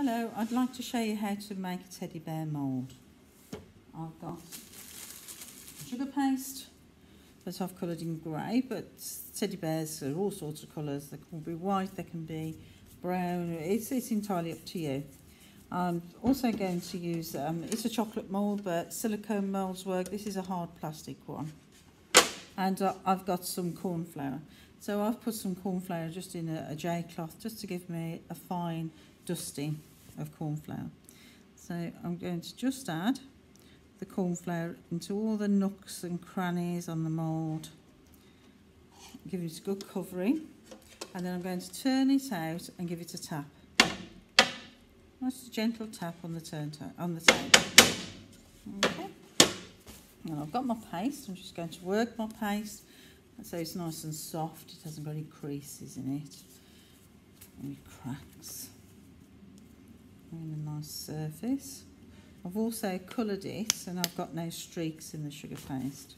Hello, I'd like to show you how to make a teddy bear mould. I've got sugar paste that I've coloured in grey, but teddy bears are all sorts of colours. They can be white, they can be brown, it's, it's entirely up to you. I'm also going to use, um, it's a chocolate mould, but silicone moulds work. This is a hard plastic one. And uh, I've got some corn flour. So I've put some corn flour just in a, a J cloth, just to give me a fine dusting of corn flour. So I'm going to just add the corn flour into all the nooks and crannies on the mould. Give it a good covering. And then I'm going to turn it out and give it a tap. Just a gentle tap on the turn on the table. Okay. And I've got my paste. I'm just going to work my paste so it's nice and soft. It hasn't got any creases in it, any cracks. And a nice surface. I've also coloured it and I've got no streaks in the sugar paste.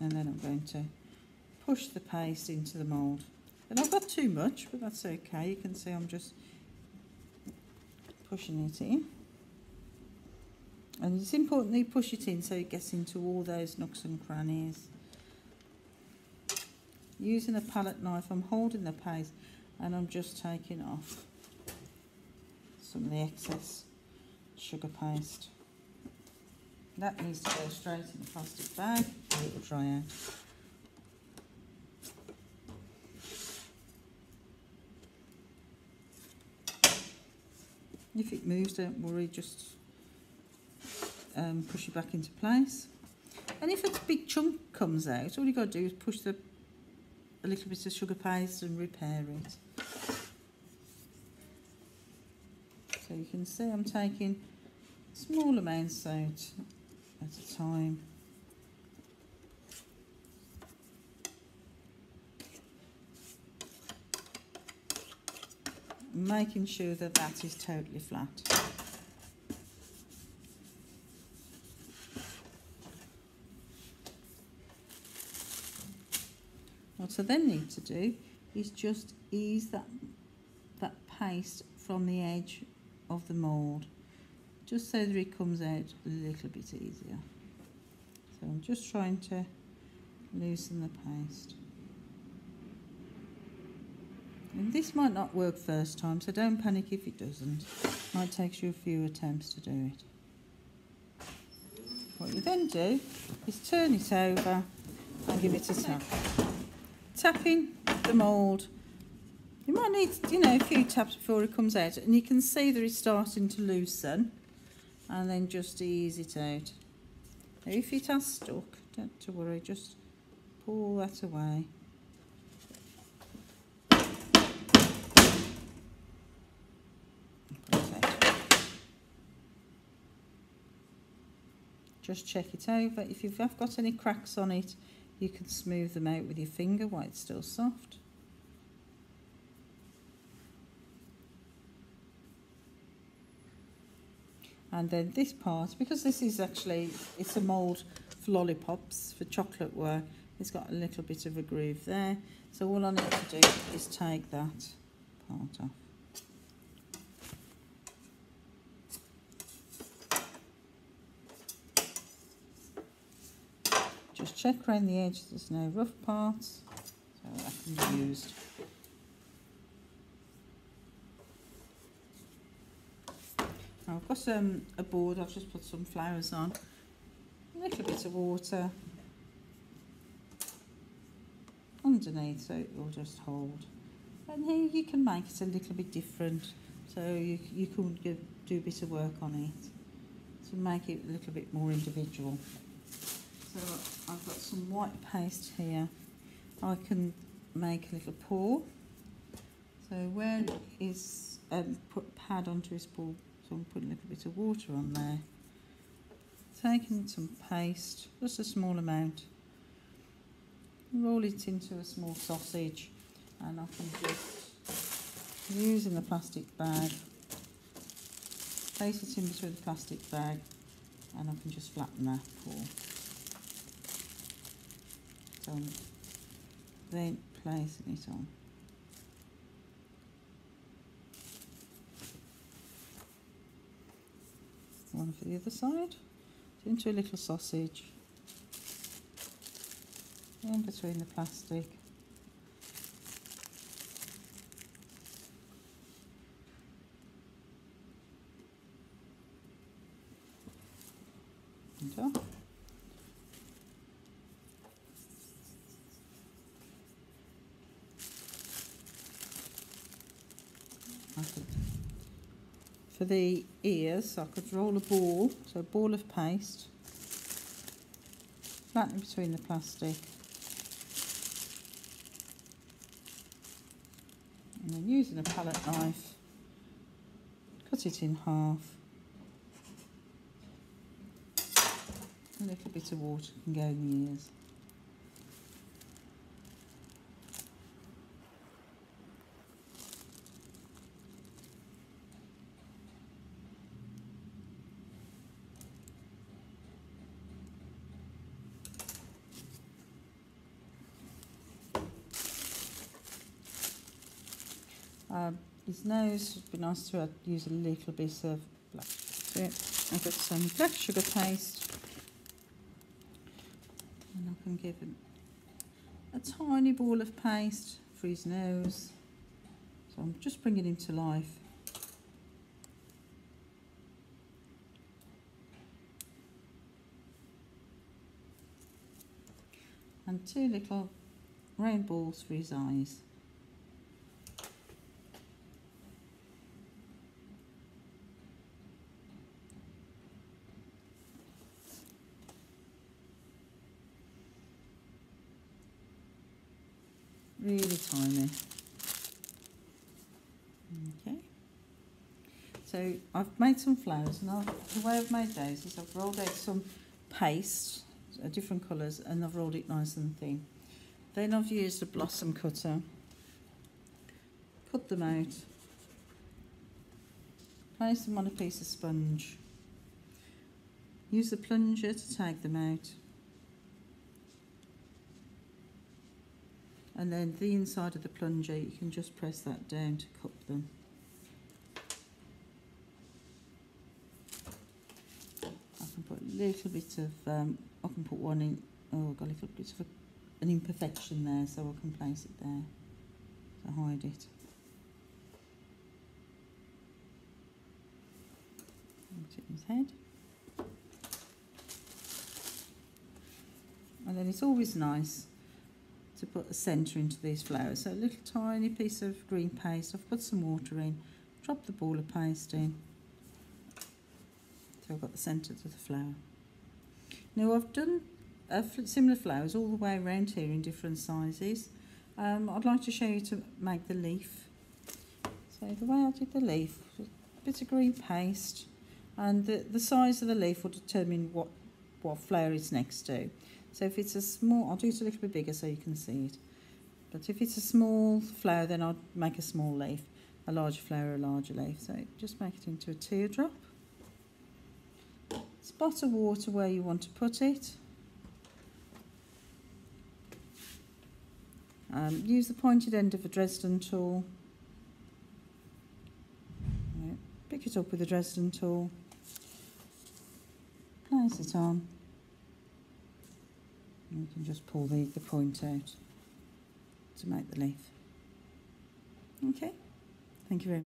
And then I'm going to push the paste into the mould. And I've got too much, but that's okay. You can see I'm just pushing it in. And it's important that you push it in so it gets into all those nooks and crannies. Using a palette knife, I'm holding the paste and I'm just taking off some of the excess sugar paste. That needs to go straight in the plastic bag, it will dry out. If it moves, don't worry, just um, push it back into place. And if a big chunk comes out, all you've got to do is push the a little bit of sugar paste and repair it. So you can see I'm taking small amounts out at a time. making sure that that is totally flat. What I then need to do is just ease that, that paste from the edge of the mould just so that it comes out a little bit easier. So I'm just trying to loosen the paste. And this might not work first time, so don't panic if it doesn't. It might take you a few attempts to do it. What you then do is turn it over and give it a tap. Tapping the mould. You might need, you know, a few taps before it comes out, and you can see that it's starting to loosen, and then just ease it out. Now, if it has stuck, don't to worry, just pull that away. just check it over. If you've got any cracks on it, you can smooth them out with your finger while it's still soft. And then this part, because this is actually, it's a mould for lollipops, for chocolate work, it's got a little bit of a groove there. So all I need to do is take that part off. Just check around the edge there's no rough parts, so that can be used. I've got um, a board, I've just put some flowers on, a little bit of water underneath so it will just hold. And here you can make it a little bit different, so you, you can do a bit of work on it to make it a little bit more individual. So I've got some white paste here. I can make a little paw. So where is um, put pad onto his ball, so I'm putting a little bit of water on there. Taking some paste, just a small amount. Roll it into a small sausage and I can just, using the plastic bag, place it in between the plastic bag and I can just flatten that pour on then placing it on. One for the other side. Into a little sausage. In between the plastic. And for the ears, so I could roll a ball, so a ball of paste, flatten between the plastic, and then using a palette knife, cut it in half. A little bit of water can go in the ears. Um, his nose would be nice to use a little bit of black it. I've got some black sugar paste and I can give him a tiny ball of paste for his nose. So I'm just bringing him to life. And two little round balls for his eyes. Really tiny. Okay. So I've made some flowers and I've, the way I've made those is I've rolled out some paste, uh, different colours, and I've rolled it nice and thin. Then I've used a blossom cutter, cut them out, place them on a piece of sponge, use the plunger to take them out, and then the inside of the plunger you can just press that down to cup them. I can put a little bit of, um, I can put one in, oh I've got a little bit of a, an imperfection there so I can place it there to hide it. Put it in his head. And then it's always nice to put the centre into these flowers. So a little tiny piece of green paste, I've put some water in, drop the ball of paste in. So I've got the centre to the flower. Now I've done uh, similar flowers all the way around here in different sizes. Um, I'd like to show you to make the leaf. So the way I did the leaf, a bit of green paste, and the, the size of the leaf will determine what, what flower it's next to. So if it's a small, I'll do it a little bit bigger so you can see it. But if it's a small flower, then I'll make a small leaf. A larger flower, a larger leaf. So just make it into a teardrop. Spot of water where you want to put it. Um, use the pointed end of a Dresden tool. Pick it up with a Dresden tool. Place it on. And you can just pull the, the point out to make the leaf. Okay, thank you very much.